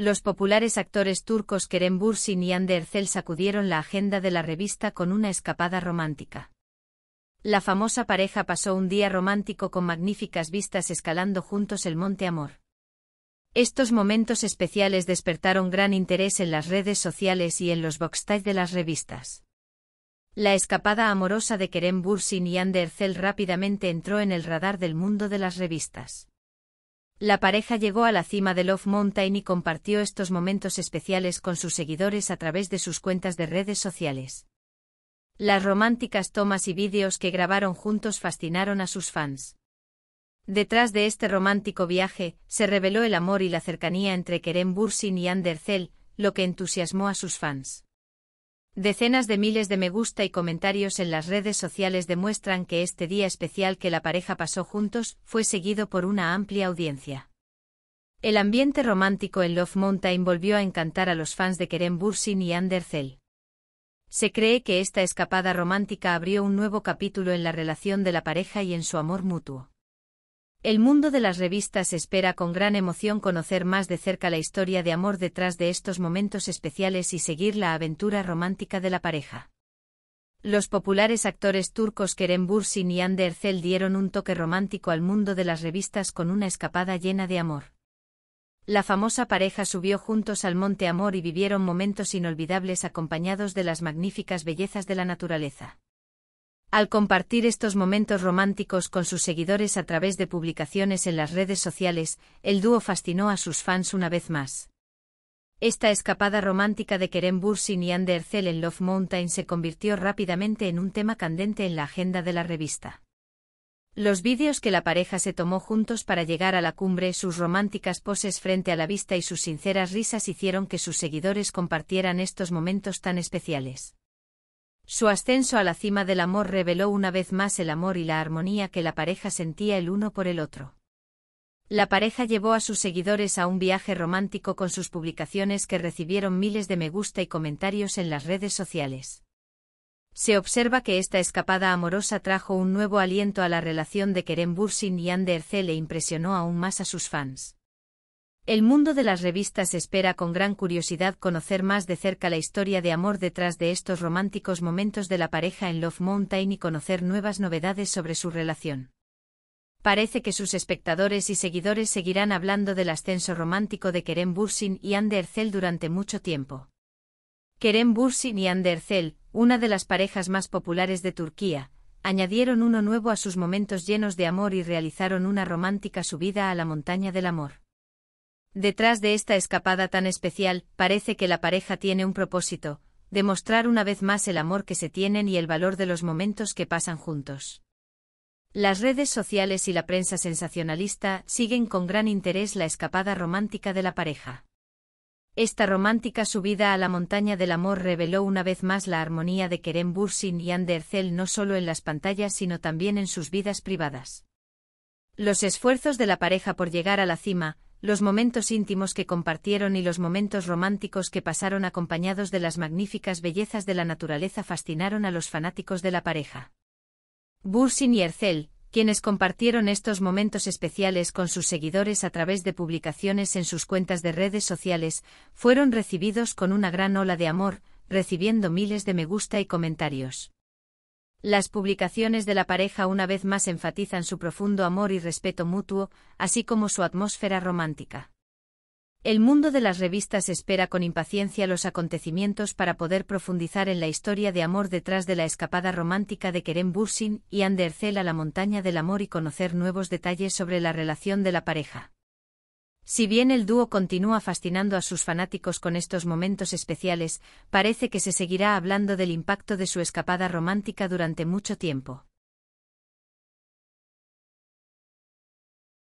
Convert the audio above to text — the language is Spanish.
Los populares actores turcos Kerem Bürsin y Hande Erçel sacudieron la agenda de la revista con una escapada romántica. La famosa pareja pasó un día romántico con magníficas vistas escalando juntos el Monte Amor. Estos momentos especiales despertaron gran interés en las redes sociales y en los boxtage de las revistas. La escapada amorosa de Kerem Bürsin y Hande Erçel rápidamente entró en el radar del mundo de las revistas. La pareja llegó a la cima de Love Mountain y compartió estos momentos especiales con sus seguidores a través de sus cuentas de redes sociales. Las románticas tomas y vídeos que grabaron juntos fascinaron a sus fans. Detrás de este romántico viaje, se reveló el amor y la cercanía entre Kerem Bursin y Andercel, lo que entusiasmó a sus fans. Decenas de miles de me gusta y comentarios en las redes sociales demuestran que este día especial que la pareja pasó juntos fue seguido por una amplia audiencia. El ambiente romántico en Love Mountain volvió a encantar a los fans de Kerem Bursin y Ander Se cree que esta escapada romántica abrió un nuevo capítulo en la relación de la pareja y en su amor mutuo. El mundo de las revistas espera con gran emoción conocer más de cerca la historia de amor detrás de estos momentos especiales y seguir la aventura romántica de la pareja. Los populares actores turcos Kerem Bürsin y Hande Erçel dieron un toque romántico al mundo de las revistas con una escapada llena de amor. La famosa pareja subió juntos al Monte Amor y vivieron momentos inolvidables acompañados de las magníficas bellezas de la naturaleza. Al compartir estos momentos románticos con sus seguidores a través de publicaciones en las redes sociales, el dúo fascinó a sus fans una vez más. Esta escapada romántica de Kerem Bürsin y Ander Erçel en Love Mountain se convirtió rápidamente en un tema candente en la agenda de la revista. Los vídeos que la pareja se tomó juntos para llegar a la cumbre, sus románticas poses frente a la vista y sus sinceras risas hicieron que sus seguidores compartieran estos momentos tan especiales. Su ascenso a la cima del amor reveló una vez más el amor y la armonía que la pareja sentía el uno por el otro. La pareja llevó a sus seguidores a un viaje romántico con sus publicaciones que recibieron miles de me gusta y comentarios en las redes sociales. Se observa que esta escapada amorosa trajo un nuevo aliento a la relación de Kerem Bursin y Ander Erçel e impresionó aún más a sus fans. El mundo de las revistas espera con gran curiosidad conocer más de cerca la historia de amor detrás de estos románticos momentos de la pareja en Love Mountain y conocer nuevas novedades sobre su relación. Parece que sus espectadores y seguidores seguirán hablando del ascenso romántico de Kerem Bursin y Ander Erçel durante mucho tiempo. Kerem Bursin y Ander Erçel, una de las parejas más populares de Turquía, añadieron uno nuevo a sus momentos llenos de amor y realizaron una romántica subida a la montaña del amor. Detrás de esta escapada tan especial, parece que la pareja tiene un propósito, demostrar una vez más el amor que se tienen y el valor de los momentos que pasan juntos. Las redes sociales y la prensa sensacionalista siguen con gran interés la escapada romántica de la pareja. Esta romántica subida a la montaña del amor reveló una vez más la armonía de Kerem Bursin y Ander Erçel no solo en las pantallas sino también en sus vidas privadas. Los esfuerzos de la pareja por llegar a la cima, los momentos íntimos que compartieron y los momentos románticos que pasaron acompañados de las magníficas bellezas de la naturaleza fascinaron a los fanáticos de la pareja. Bursin y Ercel, quienes compartieron estos momentos especiales con sus seguidores a través de publicaciones en sus cuentas de redes sociales, fueron recibidos con una gran ola de amor, recibiendo miles de me gusta y comentarios. Las publicaciones de la pareja una vez más enfatizan su profundo amor y respeto mutuo, así como su atmósfera romántica. El mundo de las revistas espera con impaciencia los acontecimientos para poder profundizar en la historia de amor detrás de la escapada romántica de Kerem Bursin y Ander a la montaña del amor y conocer nuevos detalles sobre la relación de la pareja. Si bien el dúo continúa fascinando a sus fanáticos con estos momentos especiales, parece que se seguirá hablando del impacto de su escapada romántica durante mucho tiempo.